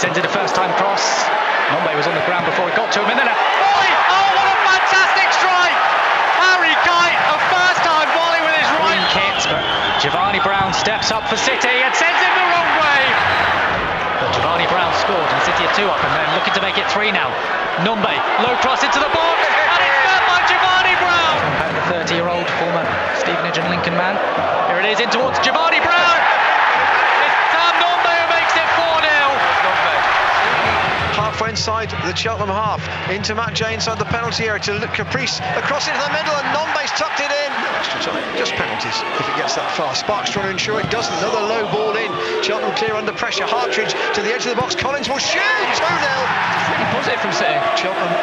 Sends it a first time cross. Nombe was on the ground before it got to him, and then a. volley! Oh, what a fantastic strike! Harry Kite, a first time volley with his right kit. But Jevani Brown steps up for City and sends him the wrong way. But Jevani Brown scored, and City are two up, and then looking to make it three now. Nombe, low cross into the box, and it's met by Jevani Brown. The 30 year old former Stevenage and Lincoln man. Here it is in towards Jevani Brown. Inside the Cheltenham half, into Matt Jay inside the penalty area to Caprice across into the middle, and Nombe's tucked it in. Extra time, just penalties if it gets that far. Sparks trying to ensure it doesn't. Another low ball in. Cheltenham clear under pressure. Hartridge to the edge of the box. Collins will shoot. 2 0. Really positive from City. Cheltenham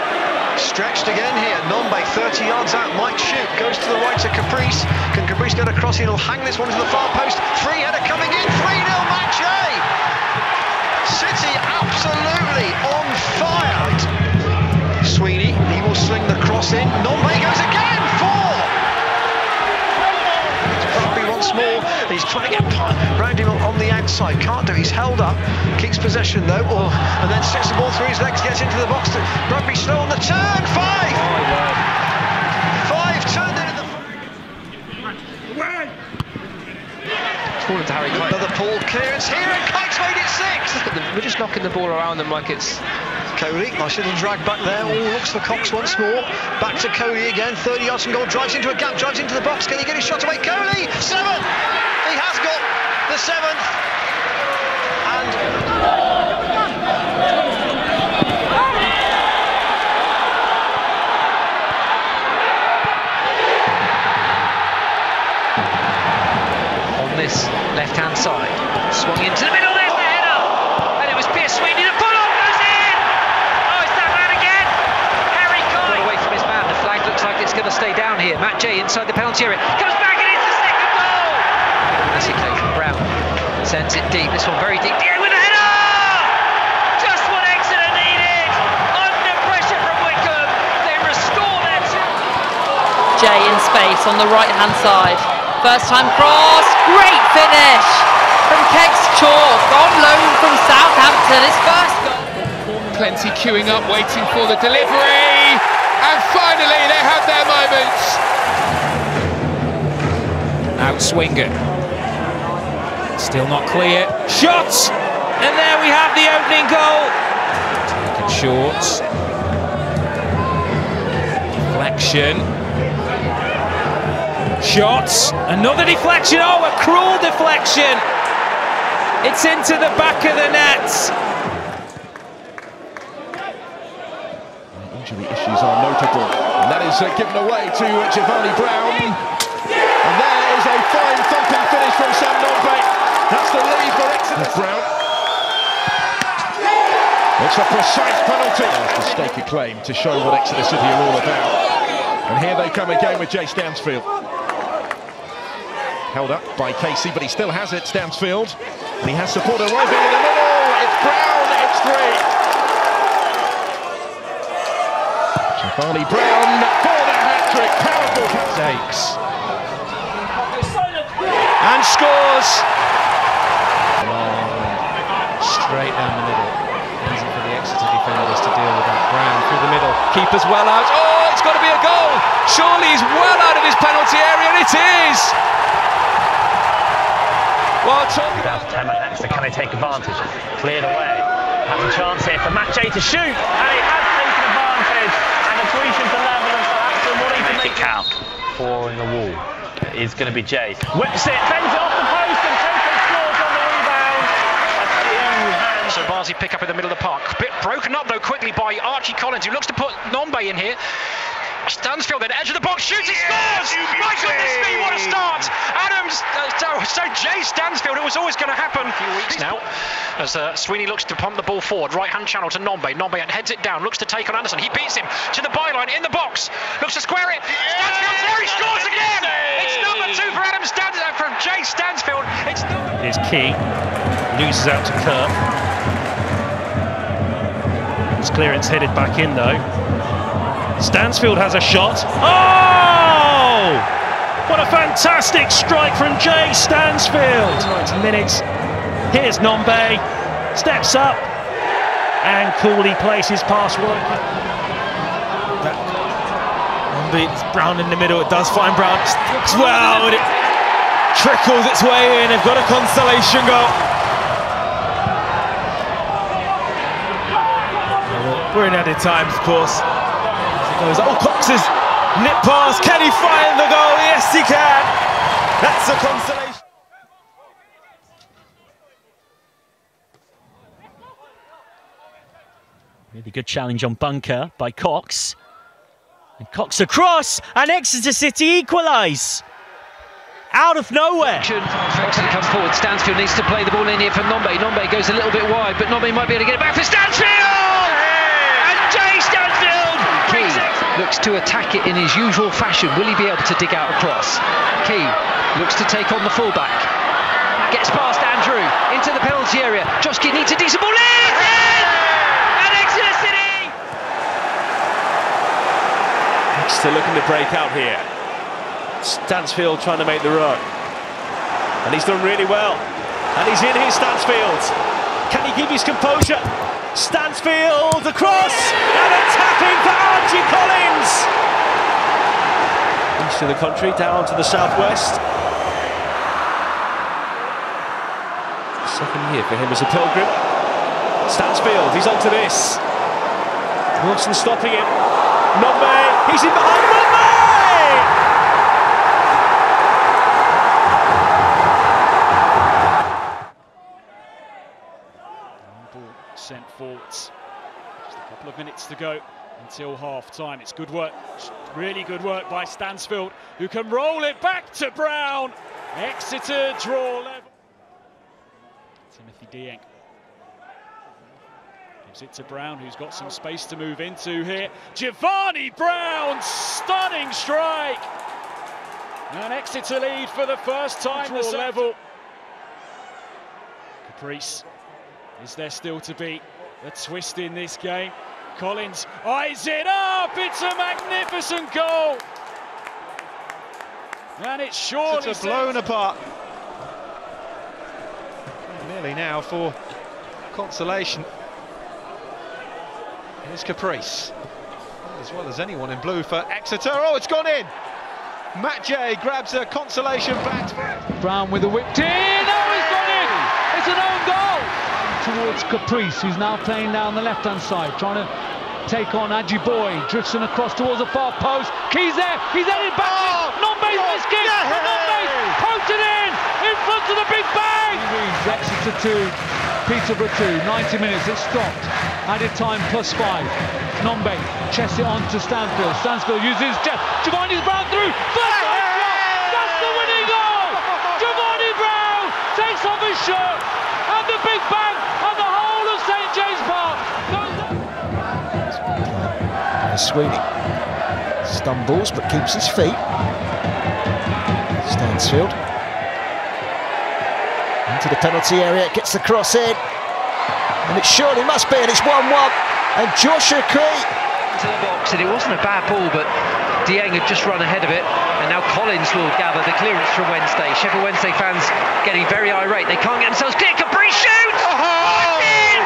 stretched again here. Nombe 30 yards out, might shoot. Goes to the right to Caprice. Can Caprice get across? He'll hang this one to the far post. Free header coming in. 3 0 Matt Jay. City absolutely on fire. Sweeney, he will sling the cross in. Nombe goes again. Four. Rugby once more. He's trying to get round him on the outside. Can't do. It. He's held up. Keeps possession though. Oh, and then sticks the ball through his legs. Gets into the box. Rugby slow on the turn. Five. Five turned in. in the Fallen to Harry. Paul clearance here, and Kite's made it six. We're just knocking the ball around them like it's. Coley, nice little drag back there. Oh, looks for Cox once more. Back to Coley again. 30 yards from goal. Drives into a gap. Drives into the box. Can he get his shot away? Coley, seven. He has got the seventh. And on this left-hand side. Swung into the middle, there's the header! And it was Pierce Sweeney, the pull-on goes in! Oh, it's that man again! Harry Kite! away from his man, the flag looks like it's going to stay down here. Matt Jay inside the penalty area, comes back and it's the second goal! That's occasion, Brown sends it deep, this one very deep, yeah, with a header! Just what Exeter needed! Under pressure from Wickham, they restore their two... Jay in space on the right hand side. First time cross, great finish from Kex Chalk on loan from Southampton. His first goal. Plenty queuing up, waiting for the delivery. And finally, they have their moments. Out Swinger. Still not clear. Shot! And there we have the opening goal. Taken short. Deflection. Shots. Another deflection. Oh, a cruel deflection. It's into the back of the net. Injury issues are notable, and that is uh, given away to uh, Jevani Brown. And there is a fine thumping finish from Sam Nombe. That's the lead for Exeter. Brown. It's a precise penalty. That's the stake a claim to show what Exeter City are all about. And here they come again with Jay Stansfield. Held up by Casey, but he still has it, Stansfield. And he has support arriving in the middle. It's Brown, it's three. Jevani Brown for the hat-trick, powerful takes. And scores. Straight down the middle. Easy for the Exeter defenders to deal with that. Brown through the middle. Keeper's well out. Oh, it's got to be a goal. Surely he's well out of his penalty area, and it is. Well, talking About 10 minutes can they take advantage? Cleared away. Has a chance here for Matt Jay to shoot, and he has taken advantage. And a tweeting to level and Southampton wanting to make it count. Four in the wall. It is going to be Jay. Whips it, bends it off the post, and Coco scores on the rebound. That's the only hand. So Barnsley pick up in the middle of the park. Bit broken up though quickly by Archie Collins, who looks to put Nombe in here. Stansfield at the edge of the box, shoots, he scores! My goodness me, what a start! Adams, uh, so, so Jay Stansfield, it was always going to happen. A few weeks now, as uh, Sweeney looks to pump the ball forward, right hand channel to Nombe. Nombe heads it down, looks to take on Anderson. He beats him to the byline in the box, looks to square it. Stansfield's there, he scores again! It's number two for Adam Stans, uh, from Jay Stansfield. It's number Here's Key. Loses out to Kirk. His clearance headed back in though. Stansfield has a shot. Oh! What a fantastic strike from Jay Stansfield. 90 minutes. Here's Nombe. steps up and coolly places past work. It's Brown in the middle. It does find Brown. Looks well, it trickles its way in. They've got a consolation goal. We're in added time, of course. Goes, oh, Cox is nip pass. Can he find the goal? Yes, he can. That's a consolation. Really good challenge on bunker by Cox. And Cox across, and Exeter City equalise. Out of nowhere. Exeter come forward. Stansfield needs to play the ball in here for Nombe. Nombe goes a little bit wide, but Nombe might be able to get it back for Stansfield! And Jay Stansfield! Key looks to attack it in his usual fashion. Will he be able to dig out across? Key looks to take on the fullback. Gets past Andrew into the penalty area. Josh Key needs a decent ball in! And Exeter City! Exeter looking to break out here. Stansfield trying to make the run. And he's done really well. And he's in here, Stansfield. Can he keep his composure? Stansfield across and attacking for Archie Collins. East of the country, down to the southwest. Second year for him as a pilgrim. Stansfield, he's onto this. Wilson stopping him. Nombe, he's in behind! Ball sent forwards. Just a couple of minutes to go until half time. It's good work, really good work by Stansfield, who can roll it back to Brown. Exeter draw level. Timothy Dieng gives it to Brown, who's got some space to move into here. Jevani Brown, stunning strike. And Exeter lead for the first time this level. Caprice is there still to be a twist in this game? Collins eyes it up. It's a magnificent goal. And it's surely It's blown apart. Nearly now for consolation. Here's Caprice. As well as anyone in blue for Exeter. Oh, it's gone in. Matt Jay grabs a consolation bat. Brown with a whipped in. Oh, it's gone in. It's an own goal. Towards Caprice, who's now playing down the left-hand side, trying to take on Adji Boy. Drifts across towards the far post. Keys there. He's headed back. Oh, Nombe's oh, missed kick. Yeah. Nombe's poked it in. In front of the big bang. Exeter 2, Peterborough 2. 90 minutes. It's stopped. Added time plus five. Nombe chests it on to Stansfield. Stansfield uses Jeff. Jevani's Brown through. First shot. That's the winning goal. Jevani Brown takes off his shirt. And the big bang. And the whole of St James Park. Sweeney stumbles but keeps his feet. Stansfield into the penalty area, gets the cross in, and it surely must be, and it's 1 1. And Joshua Cree into the box, and it wasn't a bad ball, but Dieng had just run ahead of it, and now Collins will gather the clearance from Wednesday. Sheffield Wednesday fans getting very irate. They can't get themselves clear. Caprice shoots! Oh! In!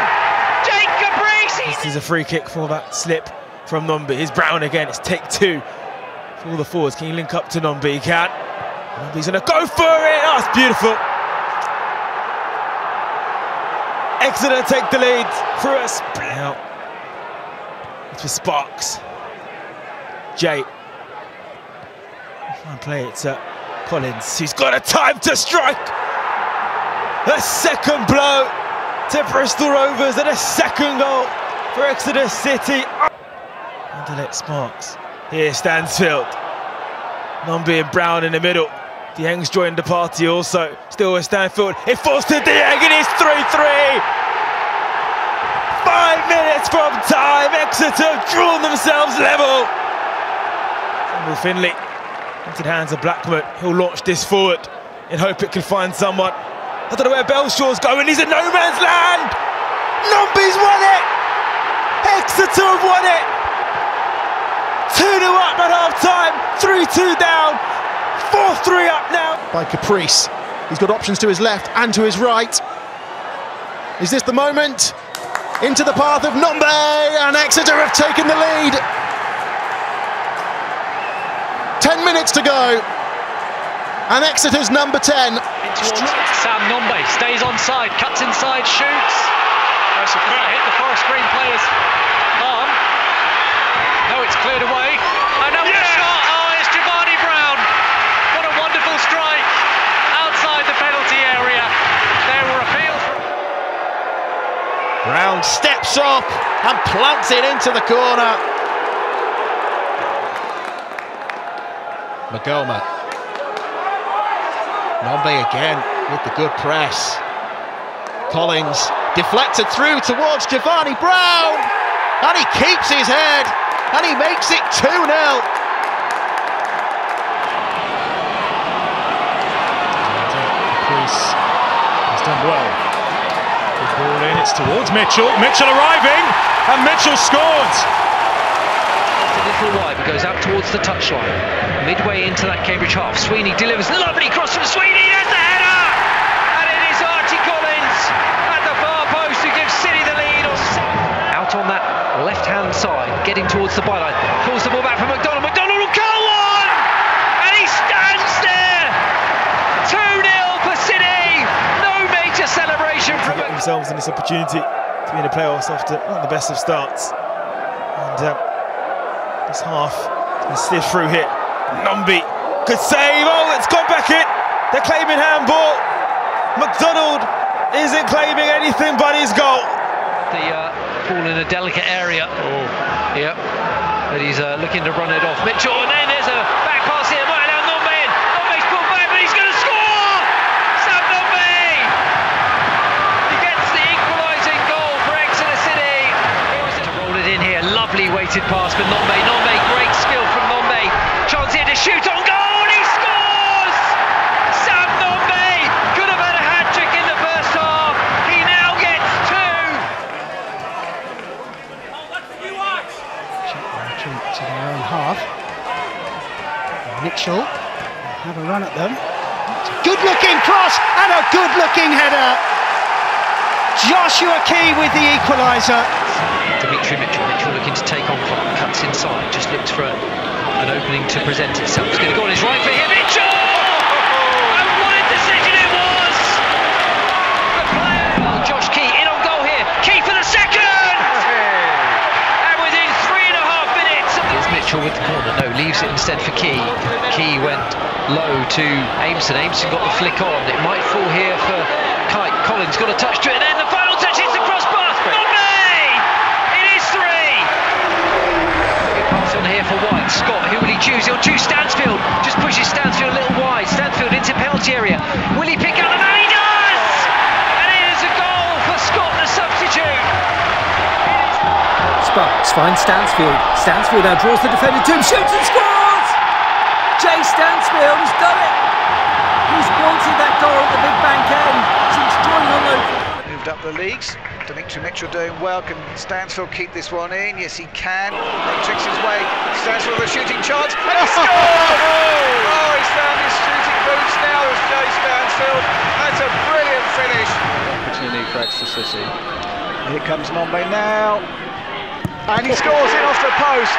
Jake Caprice! This is a free kick for that slip from Nombe. Here's Brown again. It's take two for all the forwards. Can you link up to Nombe? He can. Nombe's going to go for it. Oh, beautiful. Exeter take the lead through a split. It's for Sparks. Jay. And play it to Collins. He's got a time to strike. A second blow to Bristol Rovers and a second goal for Exeter City. It Sparks. Here Stansfield. Nombe and Brown in the middle. Dieng's joined the party also. Still with Stansfield. It falls to Dieng and it's 3-3. Five minutes from time. Exeter have drawn themselves level. Samuel Finley into the hands of Blackwood. He'll launch this forward in hope it can find someone. I don't know where Belshaw's going. He's in no man's land. Nombe's won it. Exeter have won it. 2-2 up at half time. 3-2 down. 4-3 up now. by Caprice. He's got options to his left and to his right. Is this the moment? Into the path of Nombe, and Exeter have taken the lead. 10 minutes to go. And Exeter's number 10. Sam Nombe stays onside, cuts inside, shoots. That's a hit the Forest Green players arm. No, it's cleared away. Another yeah! shot. Oh, it's Jevani Brown. What a wonderful strike outside the penalty area. There were appeals. Brown steps up and plants it into the corner. Magoma Nombe again with the good press. Collins deflected through towards Jevani Brown, and he keeps his head, and he makes it 2 0. He's done well. Good ball in, it's towards Mitchell. Mitchell arriving, and Mitchell scores little wide, but goes out towards the touchline. Midway into that Cambridge half, Sweeney delivers lovely cross from Sweeney. There's the header, and it is Archie Collins at the far post who gives City the lead. Out on that left-hand side, getting towards the byline, pulls the ball back from McDonald. McDonald will go one, and he stands there. Two 0 for City. No major celebration from get themselves in this opportunity to be in the playoffs after not the best of starts. And. Uh, this half. And stiff through hit. Nombe. Good save. Oh, it's gone back in. They're claiming handball. McDonald isn't claiming anything but his goal. The uh, ball in a delicate area. Oh. Yep. But he's uh, looking to run it off. Mitchell, and then there's a back pass here. Right now, Nombe. Nombe's pulled back, but he's going to score! Sam Nombe! He gets the equalising goal for Exeter City. He was to roll it in here. Lovely weighted pass for Nombe. Nombe great skill from Nombe. Chance here to shoot on goal, he scores! Sam Nombe could have had a hat trick in the first half. He now gets two. Retreat to their own half. Mitchell have a run at them. Good looking cross and a good looking header. Joshua Key with the equaliser. Dimitri Mitchell, Mitchell looking to take on cuts inside, just looks for an opening to present itself. He's going to go on his right for him. Mitchell! And what a decision it was! The player, Josh Key in on goal here. Key for the second! And within three and a half minutes of the. Here's Mitchell with the corner. No, leaves it instead for Key. Key went low to Aimson. Aimson got the flick on. It might fall here for Kite. Collins got a touch to it. And then the final touch hits the crossbar. here for White. Scott, who will he choose? He'll choose Stansfield. Just pushes Stansfield a little wide. Stansfield into penalty area. Will he pick up the man? He does! And it is a goal for Scott, the substitute. Sparks finds Stansfield. Stansfield now draws the defender to him, shoots and scores! Jay Stansfield has done it! He's wanted that goal at the big bank end since joining on loan. Moved up the leagues. Dimitri Mitchell doing well. Can Stansfield keep this one in? Yes, he can. He tricks his way. Stansfield with a shooting chance. And he scores! oh, he's found his shooting boots now as Jay Stansfield. That's a brilliant finish. Opportunity for Exeter City. Here comes Nombe now. And he scores in off the post.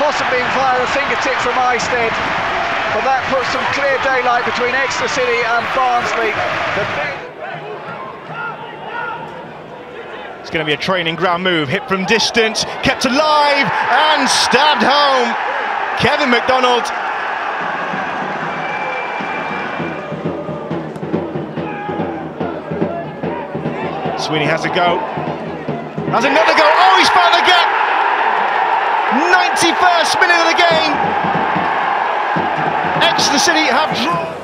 Possibly via a fingertip from Isted. But that puts some clear daylight between Exeter City and Barnsley. It's going to be a training ground move, hit from distance, kept alive and stabbed home. Kevin McDonald. Sweeney has a go. Has another go. Oh, he's found the gap. 91st minute of the game. Exeter City have drawn.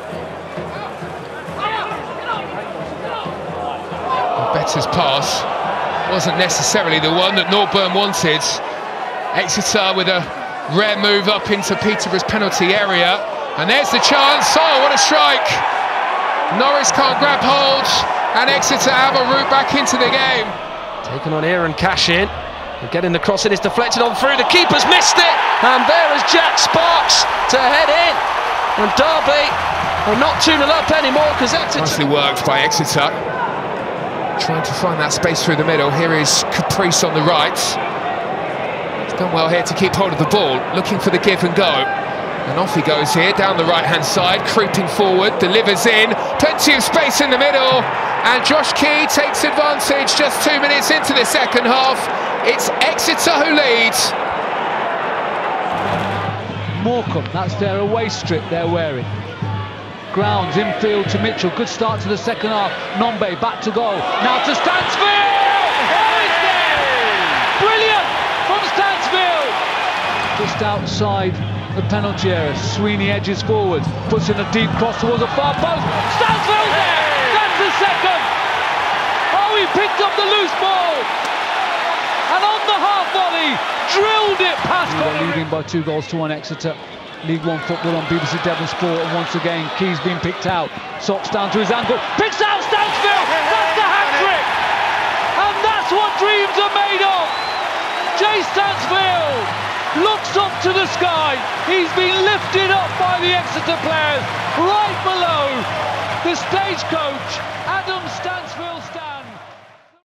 Better's pass wasn't necessarily the one that Norburn wanted. Exeter with a rare move up into Peterborough's penalty area. And there's the chance. Oh, what a strike! Norris can't grab hold, and Exeter have a route back into the game. Taken on here and cash in. Getting the cross in, it's deflected on through. The keeper's missed it, and there is Jack Sparks to head in. And Derby are not 2 0 up anymore because Exeter. Nicely worked by Exeter. trying to find that space through the middle. Here is Caprice on the right. He's done well here to keep hold of the ball, looking for the give and go. And off he goes here, down the right-hand side, creeping forward, delivers in, plenty of space in the middle, and Josh Key takes advantage just two minutes into the second half. It's Exeter who leads. Morecambe, that's their away strip they're wearing. Grounds infield to Mitchell. Good start to the second half. Nombe back to goal. Now to Stansfield! Brilliant from Stansfield! Just outside the penalty area. Sweeney edges forward, puts in a deep cross towards the far post. Stansfield there! That's the second! Oh, he picked up the loose ball! And on the half volley, drilled it past. They're leading by two goals to one Exeter. League One football on BBC Devon Sport, and once again, Key's been picked out. Socks down to his ankle, picks out Stansfield. That's the hat trick, and that's what dreams are made of. Jay Stansfield looks up to the sky. He's been lifted up by the Exeter players right below the stagecoach. Adam stands.